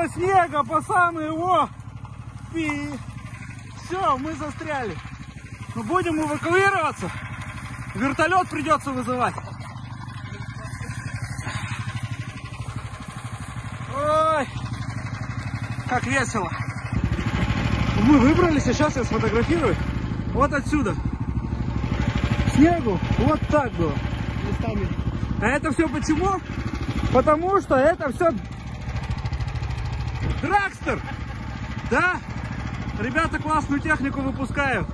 просто снега по самые его. И все, мы застряли. Мы будем эвакуироваться. Вертолет придется вызывать. Ой, как весело. Мы выбрались, а сейчас я сфотографирую. Вот отсюда. Снегу вот так было. Местами. А это все почему? Потому что это все Драгстер. Да? Ребята классную технику выпускают.